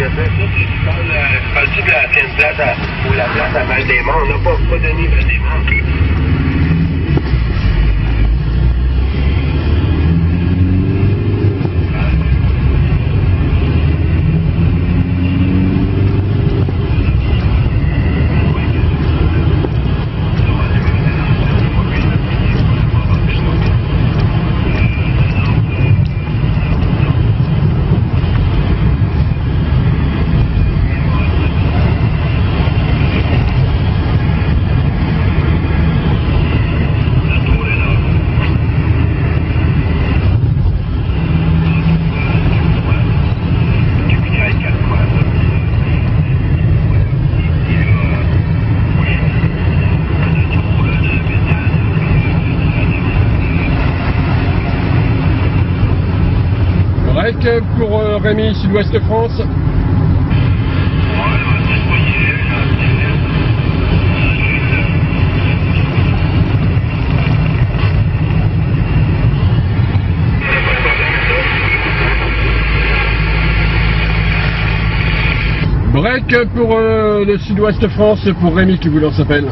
qui a fait ça, c'est tu parles, euh, tu parles-tu de l'ancienne place à, ou la place à Val-des-Monts? On n'a pas, pas donné Val-des-Monts. Sud-Ouest France. Break pour euh, le Sud-Ouest France pour Rémi qui en s'appelle.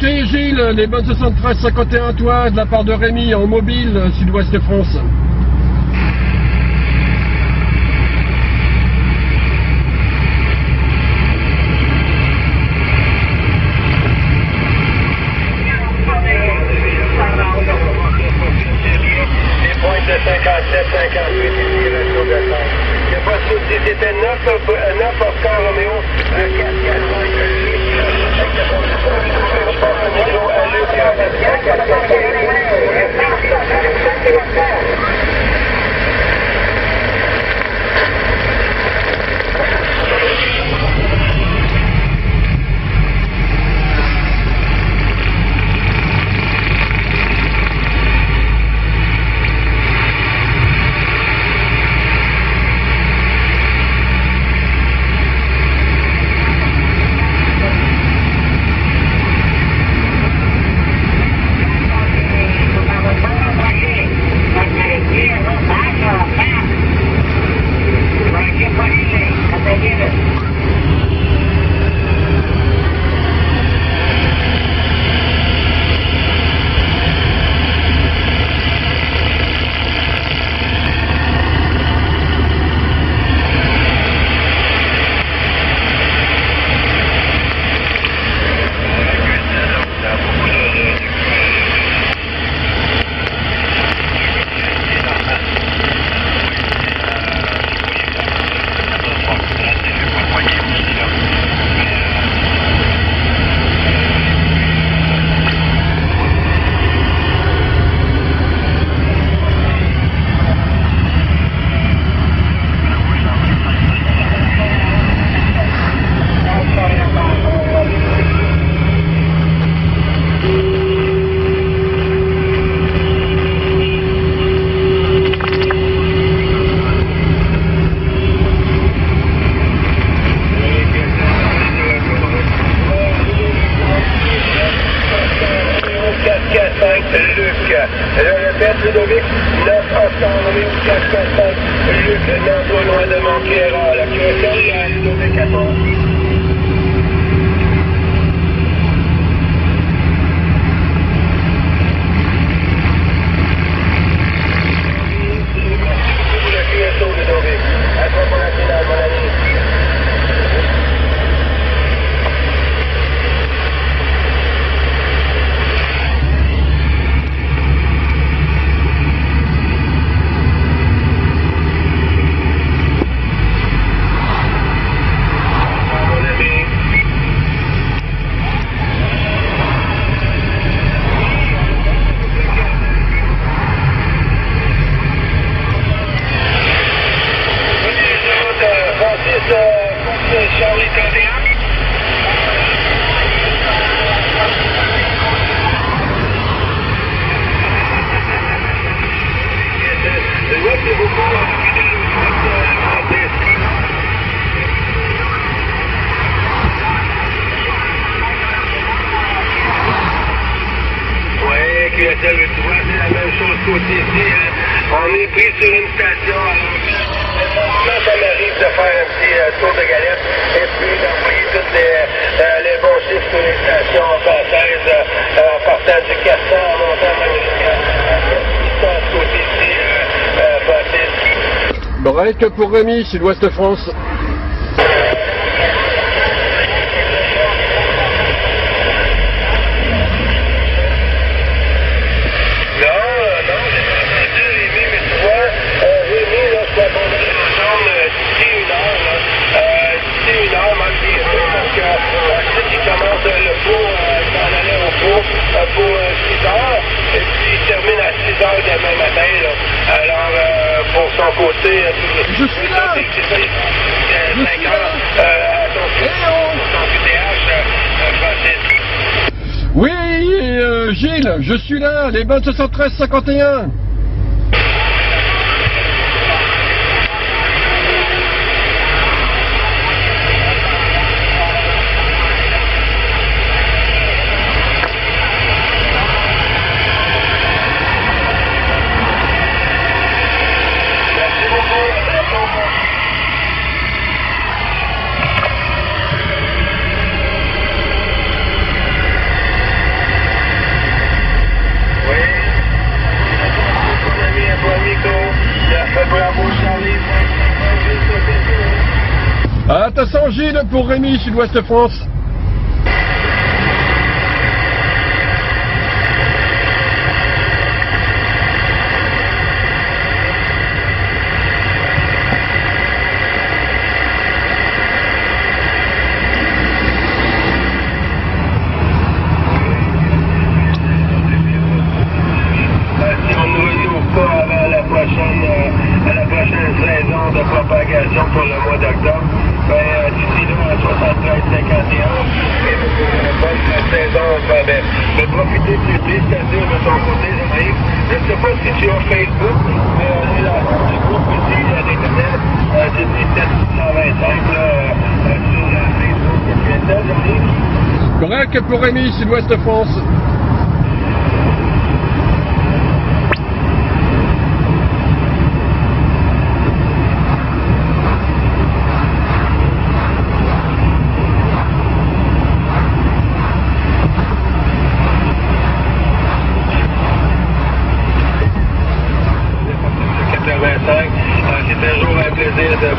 Ok Gilles, les bonnes 73 51 toi de la part de Rémi en mobile euh, Sud-Ouest France. De 57, 58 ici, le show Thank you. Break pour Rémi, Sud-Ouest France. Non, euh, je dois tomber ensemble d'ici une heure, là. D'ici une heure, même bien sûr, parce que je sais qu'il commence le pot, il s'en allait au pot pour 6 heures, et puis il termine à 6 heures demain matin, là. Alors, pour son côté, Je suis là. Je 5 suis là. euh, Eh oh. euh, euh. Oui, euh, Gilles, je suis là, les bonnes 73 100 gilets pour Rémi, Sud-Ouest France. Break pour Rémi, Sud-Ouest France.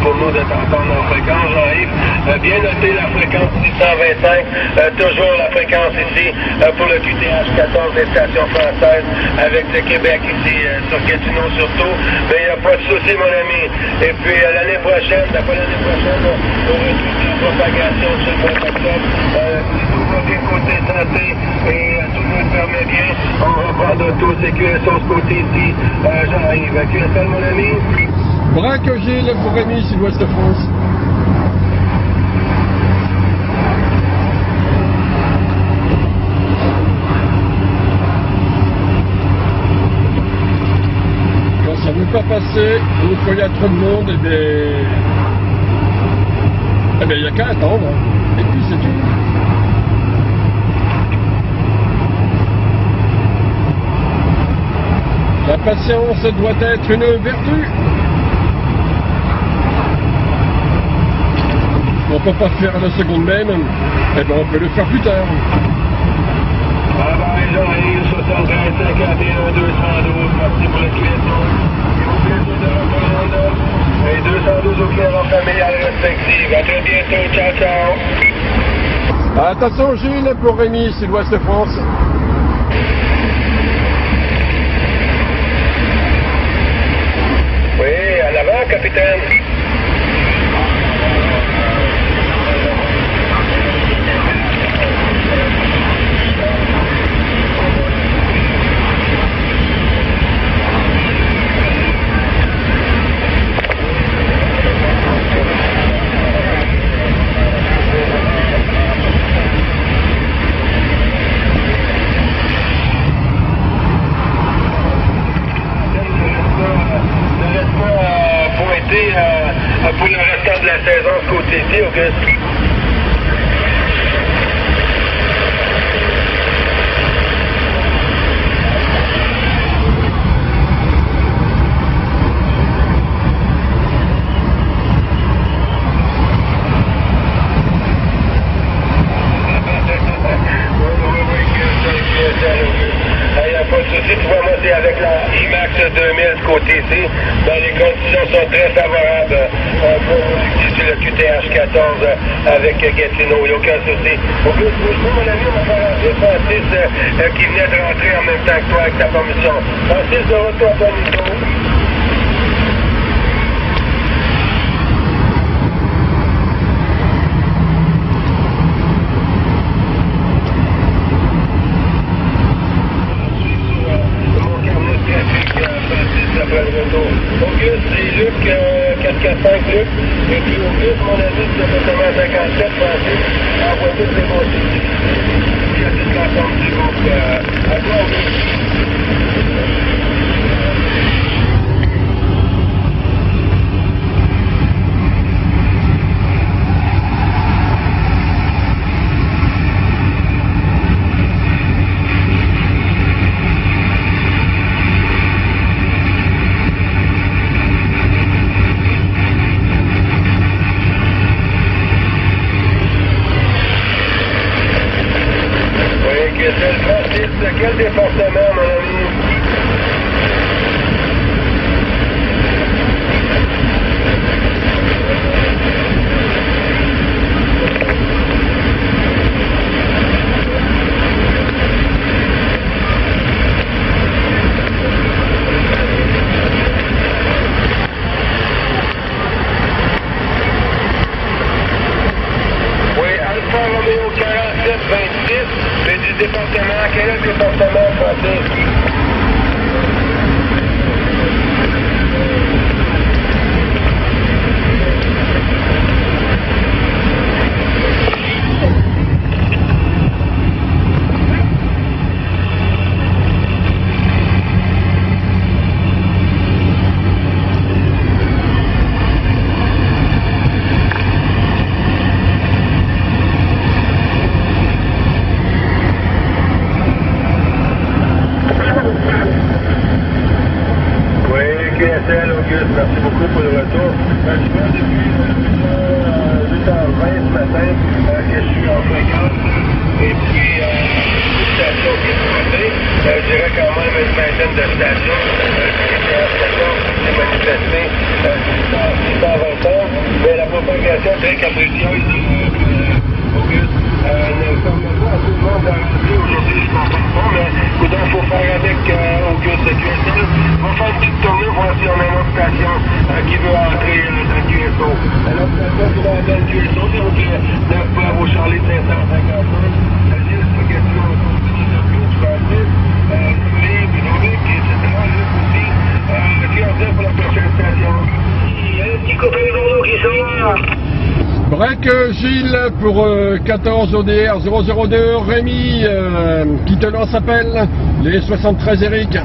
pour nous de t'entendre en fréquence, Jean-Yves. Euh, bien noter la fréquence 625, euh, toujours la fréquence ici euh, pour le QTH 14 des stations françaises le Québec ici euh, sur Gatineau surtout. Mais il n'y a pas de souci, mon ami. Et puis euh, l'année prochaine, d'après l'année prochaine, on retrouve la propagation sur le mois d'octobre. Euh, si tout va bien côté santé et tout nous le permet bien, on repart de tous ces QSO ce côté ici. Euh, Jean-Yves, QSL, mon ami. Braque Gilles pour Rémi, Sud-Ouest France. Quand ça ne veut pas passer, ou quand il y a trop de monde, eh bien. Eh bien, il n'y a qu'à attendre. Et puis c'est tout. La patience doit être une vertu. On peut pas faire la seconde même, eh ben on peut le faire plus tard. Bye bye, Jean-Yves, 73 51 212, merci pour le client. Et 212 au clairon familial respectif. À très bientôt, ciao, ciao. Attention Gilles pour Rémi, Sud-Ouest France. Oui, à l'avant, capitaine. Matin euh, je suis en fréquence. Et puis, euh, station qui est. Euh, je dirais quand même une vingtaine de stations. Qui manifestée. Euh, 620 ans. Mais la propagation très capricieuse, d'arriver aujourd'hui, mais écoute, il faut faire avec Auguste de. On va faire une petite tournée, autre qui veut entrer dans dans le QSO, c'est au 9 Bravo Charlie 555. La Gilles Spaghetti, on continue de plus, Francis, Louis, Ludovic, etc. Luc aussi. Qui. Break Gilles pour euh, 14 ODR 002 Rémi euh, qui te lance appel les 73 Eric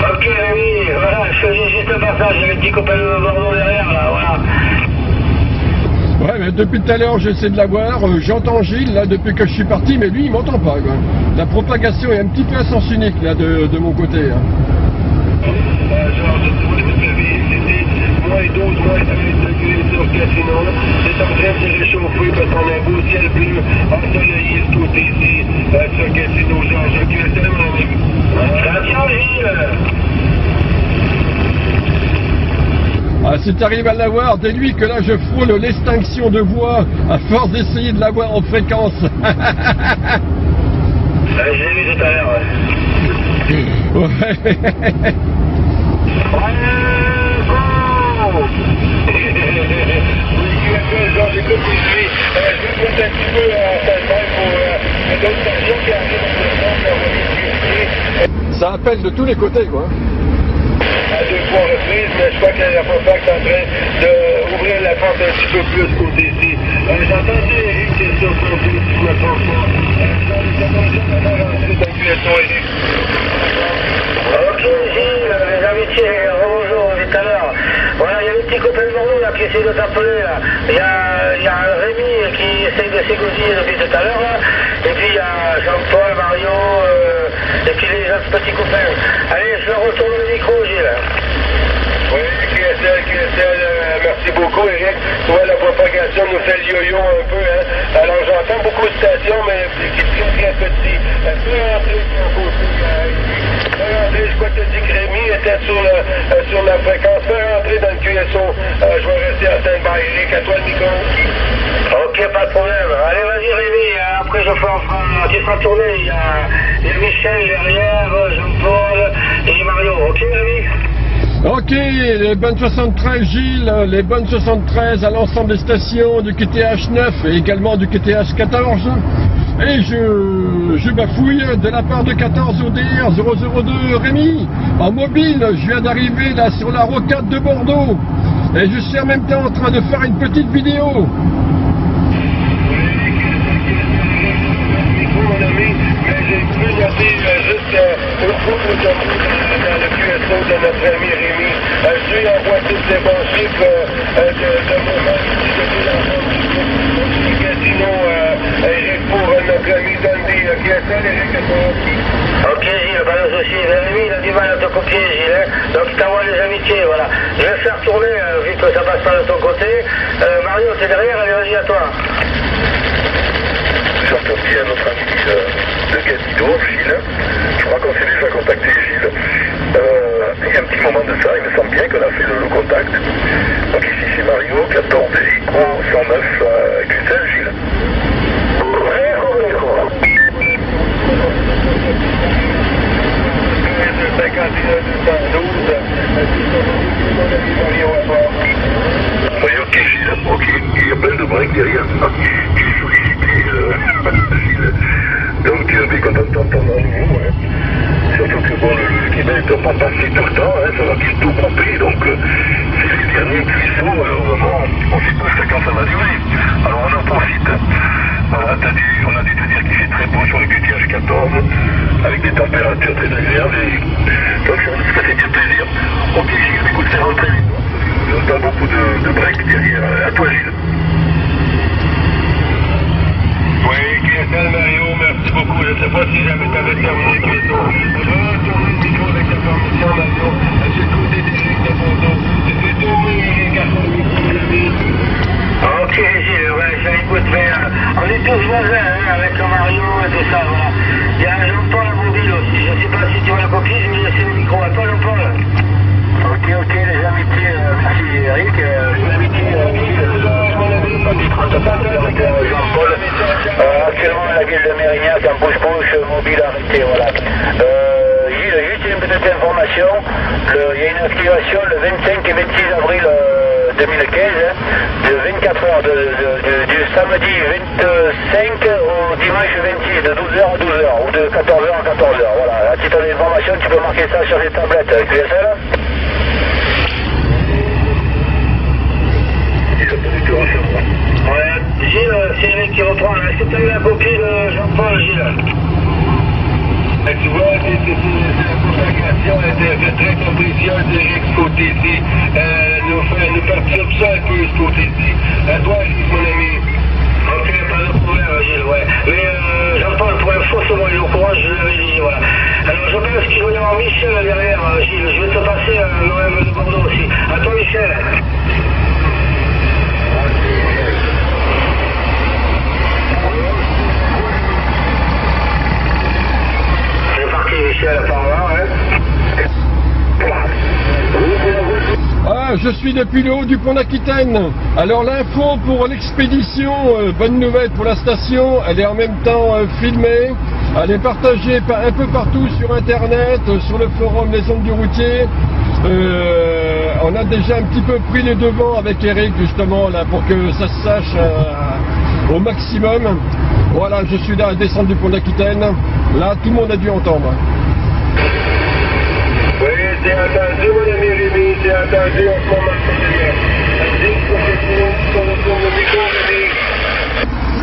Ok, oui, voilà, je faisais juste un passage, j'avais petit copain de Bordeaux derrière, là, voilà. Ouais mais depuis tout à l'heure j'essaie de l'avoir, euh, j'entends Gilles là depuis que je suis parti mais lui il m'entend pas quoi. La propagation est un petit peu à sens unique là de, de mon côté. hein. Genre, je trouve que vous avez c'était moins 12, moins 13 degrés sur Casino. C'est en train de se réchauffer parce qu'on a un beau ciel bleu ensoleillé ce côté-ci euh, sur Casino. Genre, je QSL, mon ami. Attention! Ah, si tu arrives à l'avoir, dis-lui que là je frôle l'extinction de voix à force d'essayer de l'avoir en fréquence. Euh, je l'ai vu tout à l'heure, ouais. ouais. Ouais, Ça appelle de tous les côtés quoi. à deux trois reprises, mais je crois que la Propac est en train d'ouvrir la porte un petit peu plus côté-ci. Euh, J'entendais Eric qui est sur son dos, si je me trompe pas. Euh, dans les commentaires, on va rentrer dans le QSO, Eric. Ok, Gilles, les amitiés, bonjour, tout à l'heure. Voilà, il y a le petit copain de Essaie de là. Il y a, y a Rémi qui essaie de s'égosiller depuis tout à l'heure là. Et puis il y a Jean-Paul, Mario, euh, et puis les autres petits copains. Allez, je retourne le micro, Gilles. Oui, QSL, QSL, euh, merci beaucoup, Eric. Tu vois, la propagation nous fait le yo-yo un peu, hein. Alors, j'entends beaucoup de stations, mais qui est très, faire entrer dans le QSO. Euh, je vais rester à Saint-By. Nick, à toi le micro. Ok, pas de problème. Allez, vas-y, Rémi. Euh, après, je fais Tu seras tourné. Il y, a, il y a Michel derrière, euh, Jean-Paul et Mario. Ok, Rémi? Ok, les bonnes 73 Gilles, les bonnes 73 à l'ensemble des stations du QTH 9 et également du QTH 14. Et je, je bafouille de la part de 14 ODR 002 Rémi, en mobile, je viens d'arriver là sur la rocade de Bordeaux. Et je suis en même temps en train de faire une petite vidéo. le QSO de notre ami. Euh, lui euh, Ok Gilles, pas de souci. Rémi, il a du mal à te copier Gilles. Hein. Donc il t'envoie les amitiés, voilà. Je vais faire tourner, euh, vu que ça passe pas de ton côté. Euh, Mario, t'es derrière, allez vas-y à toi. J'entends bien notre ami de Gatineau, Gilles. Je crois qu'on s'est déjà contacté, Gilles. Euh, il y a un petit moment de ça, il me semble bien qu'on a fait le, le contact. Donc ici c'est Mario, 14 Hélico, 109 à Christelle, Gilles. D'accord, d'accord. 51 Oui, ok, Gilles, ok. Il y a plein de breaks derrière. Il est sollicité, euh, Gilles. Donc, euh, mais content de t'entendre à nouveau. Hein. Surtout que bon, le, le Québec ne pas passer tout le temps, hein, ça va bientôt couper. Donc, euh, c'est les derniers qui sont, malheureusement, on ne sait pas jusqu'à quand ça va durer. Alors, on en profite. Voilà, t'as dû, on a dû te dire qu'il fait très beau sur le QTH 14, avec des températures très agréables. Et... Donc, ça fait bien plaisir. Ok, Gilles, écoute, c'est rentré. On a beaucoup de, de breaks derrière. À toi, Gilles. Oui, QSL Mario, merci beaucoup. Je ne sais pas si jamais tu avais terminé QSO. Je vais tourner le micro avec ta permission, Mario. J'ai côté d'Éric de Bordeaux. J'ai fait tourner Eric à son micro, l'ami. Ok, Gilles, ouais, ça écoute, mais euh, on est tous voisins hein, avec le Il y a Jean-Paul à mobile aussi. Je ne sais pas si tu vois la je vais laisser le micro à toi, Jean-Paul. Ok, ok, les amitiés, euh, merci Eric. Euh, les amitiés, euh, euh, Jean-Paul. Euh, actuellement, la ville de Mérignac, en bouche-bouche, mobile arrêté, voilà. Euh, Gilles, juste une petite information. Il y a une activation le 25 et 26 avril 2015, hein, de 24 heures, de, de- de- du samedi 25 au dimanche 26, de 12h à 12h, ou de 14h à 14h. Voilà, à titre d'information, tu peux marquer ça sur les tablettes avec QSL. Ouais, Gilles, c'est Eric qui reprend. Est-ce que tu as eu la copie de Jean-Paul, Gilles? Tu vois, c'est c'est- c'est- la propagation était était très capricieuse d'Eric ce nous, fait, nous perturbe ça un peu ce côté-ci. À toi, mon ami. Ok, pas de problème, Gilles, ouais. Mais euh, Jean-Paul, pour info, c'est il est au courant, je l'avais dit, voilà. Alors, je pense qu'il va y avoir Michel derrière, euh, Gilles. Je vais te passer euh, l'OM de Bordeaux aussi. À toi, Michel. C'est parti, Michel, par là, hein Ah, je suis depuis le haut du pont d'Aquitaine. Alors l'info pour l'expédition, euh, bonne nouvelle pour la station, elle est en même temps euh, filmée. Elle est partagée par- un peu partout sur Internet, euh, sur le forum Les Ondes du Routier. On a déjà un petit peu pris les devants avec Eric justement là pour que ça se sache au maximum. Voilà, je suis là à la descente du pont d'Aquitaine. Là, tout le monde a dû entendre.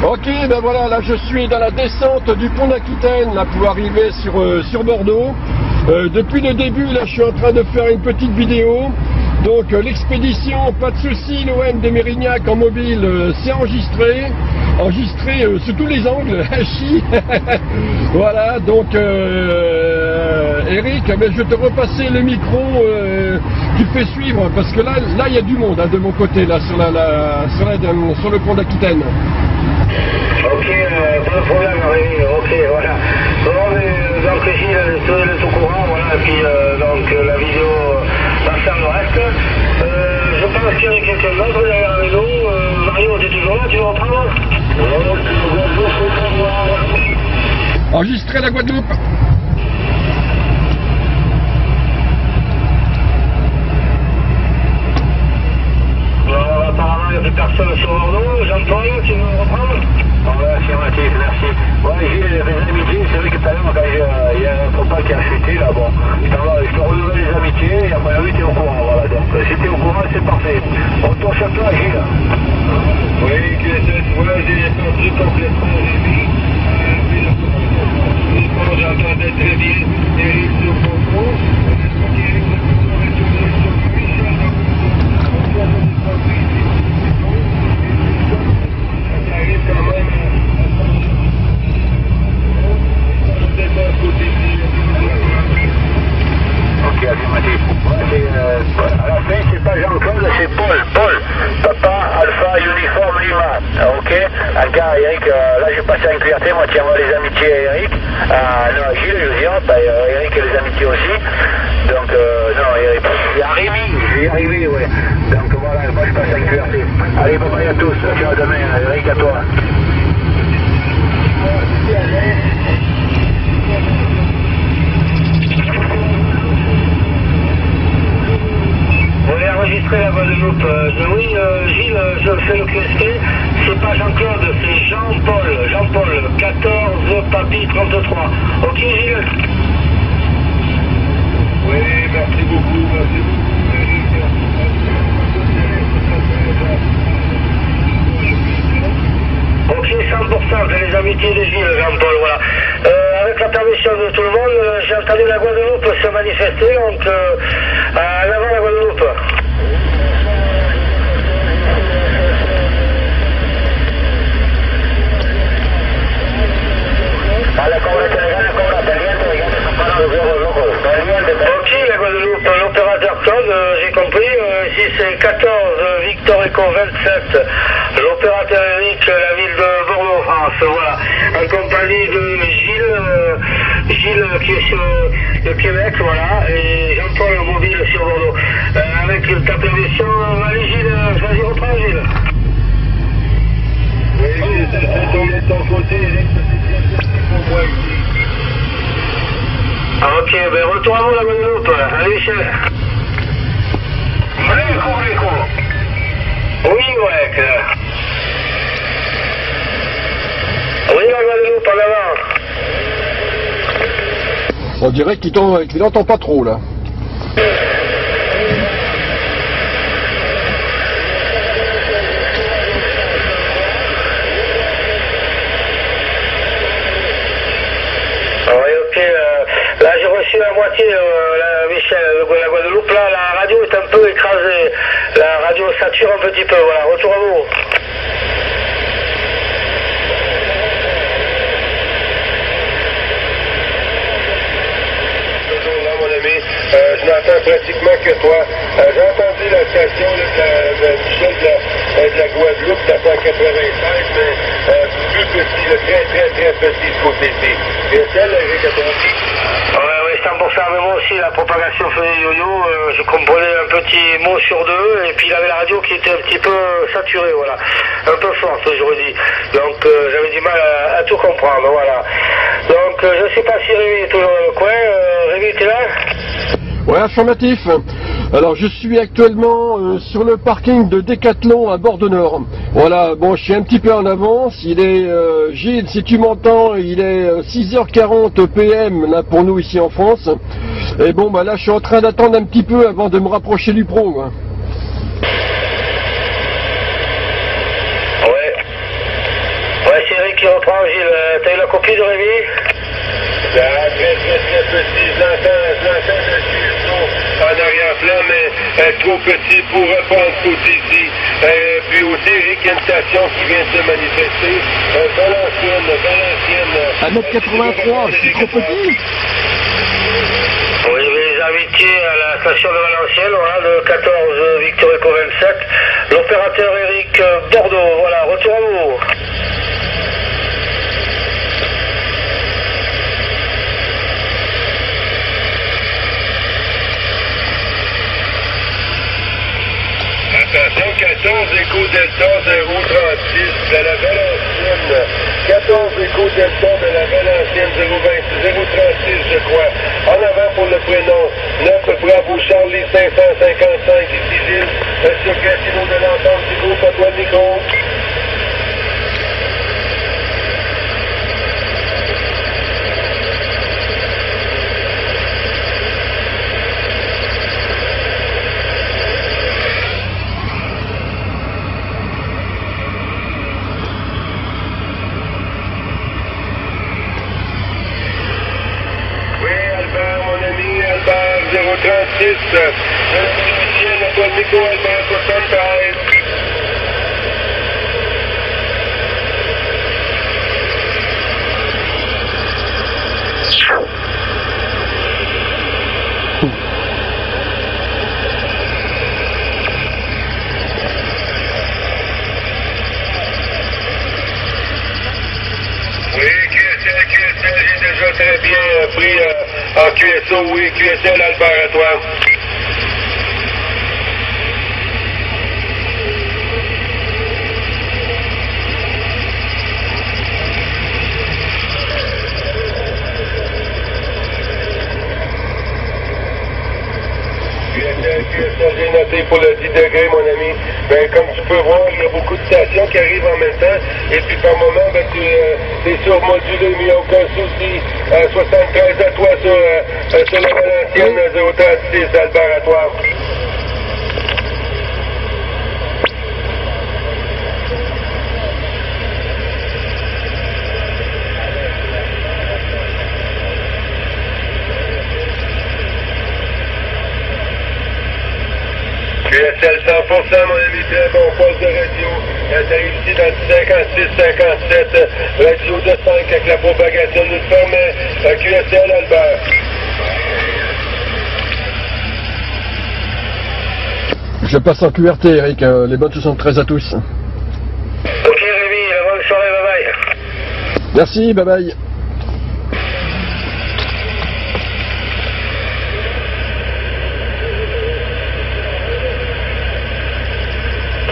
Ok, ben voilà, là je suis dans la descente du pont d'Aquitaine, là pour arriver sur, euh, Bordeaux. Euh, depuis le début, là je suis en train de faire une petite vidéo. Donc euh, l'expédition, pas de souci, l'OM de Mérignac en mobile, euh, c'est enregistré. Enregistré euh, sous tous les angles, chi. voilà, donc euh, Eric, ben, je vais te repasser le micro, euh, tu fais suivre, parce que là, là il y a du monde hein, de mon côté, là sur, la, la- sur, la- sur le pont d'Aquitaine. Ok, pas de problème, Rémi, ok, voilà. Bon, mais, donc Gilles, tout est au courant, voilà, et puis donc la vidéo va faire le reste. Euh, je pense qu'il y a quelqu'un d'autre derrière nous. Euh, Mario, t'es toujours là, tu veux je suis Enregistrer la Guadeloupe. Bon, apparemment, il n'y a plus personne sur Bordeaux. Jean-Paul, tu veux me reprendre Ouais, c'est Mathis, merci. Ouais, Gilles, mes amitiés, c'est vrai que tout à l'heure, quand j'ai- il y a un copain qui a chuté là, bon, je t'en- je te renouvelle les amitiés, et après oui, t'es au courant, voilà. Donc, euh, si t'es au courant, c'est parfait. On tourne sur toi, Gilles. Oui, que cette fois, j'ai sorti complètement Rémi. Euh, puis là, complètement, j'entendais très bien Eric sur Popo. Est-ce qu'Eric va pouvoir retourner sur lui Ça arrive quand même à peut-être un côté Ok, allez, Mathis. Ouais, c'est, euh, à la fin, c'est pas Jean-Claude, c'est Paul. Paul, papa, Alpha, uniforme, Lima. Ah, Ok Encore, Eric, euh, là, j'ai passé un QRT, moi, tiens, moi, les amitiés à Eric. Ah, non, Gilles, je veux dire, bah, euh, Eric et les amitiés aussi. Donc, euh, non, Eric, il y a Rémi, je vais y arriver, ouais. Donc, voilà, moi, je passe un QRT. Allez, bye bye à tous, ciao, à demain, Eric, à toi. Vous la Guadeloupe euh, Oui, euh, Gilles, euh, je fais le QSP. C'est pas Jean-Claude, c'est Jean-Paul. Jean-Paul, 14 Papy 33. Ok, Gilles Oui, merci beaucoup, merci beaucoup. Ok, 100%, c'est les amitiés de Gilles, Jean-Paul, voilà. Euh, avec la permission de tout le monde, euh, j'ai entendu la Guadeloupe se manifester, donc euh, en avant la Guadeloupe. Ok, la Guadeloupe, l'opérateur Claude, euh, j'ai compris, ici c'est 14 euh, Victor Eco 27, l'opérateur Eric, euh, la ville de Bordeaux, France, voilà, en compagnie de Gilles, euh, Gilles qui est sur le Québec, voilà, et Jean-Paul mobile sur Bordeaux. Avec ta permission, allez Ok, ben retour à la Guadeloupe. Allez Michel. Rico, Rico. Oui, ouais. que- Oui, la Guadeloupe, en avant. On dirait qu'il t'en- qu'il n'entend pas trop là. la radio sature un petit peu. Voilà, retour à vous. Là, mon ami, euh, je n'entends pratiquement que toi. Euh, j'ai entendu la station de, la, de Michel de la, Guadeloupe, de la mais plus petit, très très très petit de côté. Et celle, concernait moi aussi la propagation faisait yo-yo, euh, je comprenais un petit mot sur deux, et puis il avait la radio qui était un petit peu euh, saturée, voilà, un peu forte, j'aurais dit. Donc euh, j'avais du mal à, tout comprendre, voilà. Donc je ne sais pas si Rémi est toujours dans le coin. Rémi, t'es là? Ouais, affirmatif. Alors, je suis actuellement euh, sur le parking de Decathlon à Bordeaux-Nord. Voilà, bon, je suis un petit peu en avance. Il est, euh, Gilles, si tu m'entends, il est euh, 6h40 PM là pour nous ici en France. Et bon, bah là, je suis en train d'attendre un petit peu avant de me rapprocher du pro. hein. Ouais. Ouais, c'est Eric qui reprend, Gilles. Euh, T'as eu la copie de Rémi très petit. Je l'entends, je l'entends dessus le son en arrière-plan, mais euh, trop petit pour répondre côté ici. Euh, puis aussi, Eric, il y a une station qui vient de se manifester. Euh, Valenciennes, Valenciennes. euh, 1m83, je suis trop petit. Oui, les invités à la station de Valenciennes, voilà, de 14 Victor Eco 27. L'opérateur Eric euh, Bordeaux, voilà, retour à vous. Attention, 14, écho delta 036, de la Valencienne, 14 14 échos Delta de la Valencienne 020, 036 je crois. En avant pour le prénom 9 Bravo Charlie 555 ici sur Casino de l'entente du groupe à toi micro. Oui, Albert, mon ami, Albert 036. Je suis à toi le micro, Albert 73. Oui, QSL, j'ai déjà très bien pris euh, en QSO, oui, QSL Albert à toi. QSL, QSL, j'ai noté pour le 10 degrés, mon ami. Ben, comme tu peux voir, il y a beaucoup de stations qui arrivent en même temps. Et puis, par moment, ben, tu es sur modulé, mais il n'y a aucun souci. Euh, 73 à toi sur, euh, euh, sur la Valencienne 036, Albert à toi. QSL 100%, mon ami, très bon poste de radio. Euh, T'arrives ici dans le 56-57, radio de 5 avec la propagation nous permet. Euh, QSL Albert. Je passe en QRT, Eric. euh, les bonnes 73 à tous. Ok Rémi, bonne soirée, bye bye. Merci, bye bye.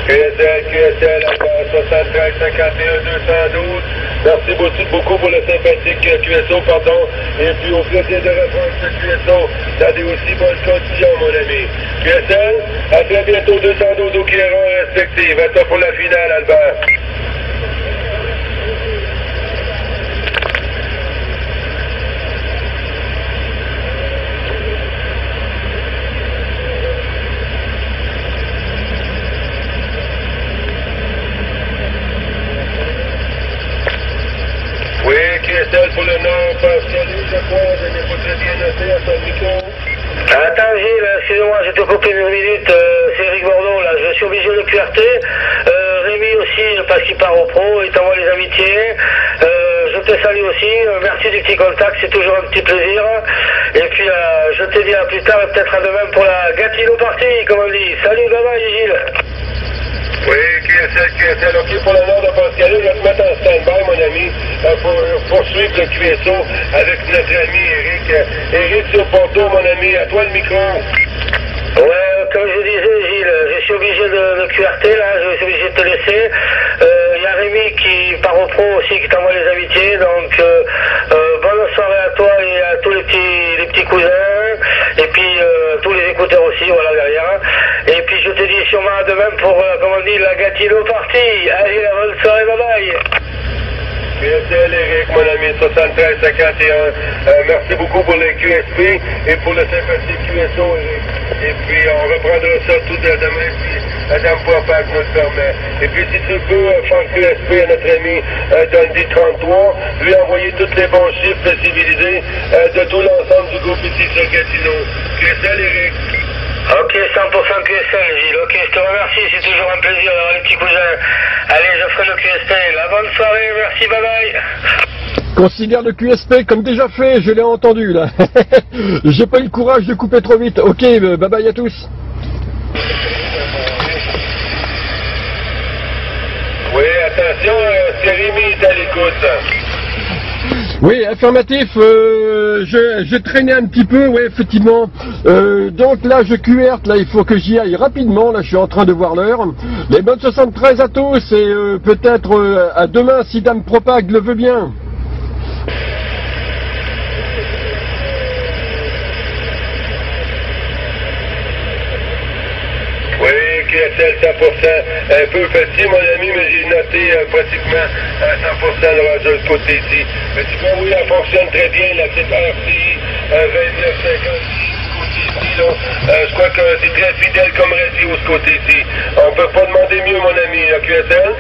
QSL, QSL, Albert 73 51 212. Merci beaucoup, pour le sympathique QSO, pardon. Et puis au plaisir de reprendre ce QSO des aussi bonnes conditions, mon ami. QSL, à très bientôt 212 au Clairon respective. À toi pour la finale, Albert. Oui, QSL Attends Gilles, excuse-moi, je te coupe une minute, euh, c'est Eric Bourdon là, je suis obligé de QRT. Euh, Rémi aussi, parce qu'il part au pro, il t'envoie les amitiés. Euh, je te salue aussi, merci du petit contact, c'est toujours un petit plaisir. Et puis je te dis à plus tard peut-être à demain pour la Gatineau partie, comme on dit. Salut, bye Gilles. Oui, QSL, QSL, ok, pour le nom de Pascal, je vais te mettre en stand-by, mon ami, euh, pour poursuivre le QSO avec notre ami Eric. Euh, Eric sur Ponto, mon ami, à toi le micro. Ouais, comme je disais, Gilles, je suis obligé de, QRT, là, je suis obligé de te laisser. Il y a Rémi qui part au pro aussi, qui t'envoie les amitiés, donc euh, euh, bonne soirée à toi et à tous les petits, les petits cousins, et puis euh, tous les écouteurs aussi, voilà, derrière. Et puis je te dis demain pour, euh, comme on dit, la Gatineau partie. Allez, la bonne soirée, bye bye. QSL, Eric, mon ami, 73 51. Euh, merci beaucoup pour le QSP et pour le sympathique QSO, Eric. Et puis, on reprendra ça tout de demain si Madame Poipac nous le permet. Et puis, si tu peux euh, faire QSP à notre ami euh, Dundee 33, lui envoyer tous les bons chiffres civilisés euh, de tout l'ensemble du groupe ici sur Gatineau. QSL, Eric. Ok, 100% QSL, Gilles. Ok, je te remercie, c'est toujours un plaisir d'avoir les petits cousins. Allez, je ferai le QSL. La bonne soirée, merci, bye bye. Considère le QSP comme déjà fait, je l'ai entendu là. J'ai pas eu le courage de couper trop vite. Ok, euh, bye bye à tous. Oui, attention, euh, c'est Rémi est à l'écoute. Oui, affirmatif, euh, je, traînais un petit peu, oui, effectivement. Euh, donc là, je QRT, là, il faut que j'y aille rapidement, là, je suis en train de voir l'heure. Les bonnes 73 à tous, et euh, peut-être euh, à demain, si Dame Propag le veut bien. QSL 100%, un peu petit mon ami, mais j'ai noté euh, pratiquement à 100% le rangeur de côté ici. Mais tu vois, oui, elle fonctionne très bien, la petite RCI euh, 2956 côté ici, là. Euh, je crois que c'est très fidèle comme radio ce côté ici. On peut pas demander mieux, mon ami, la QSL.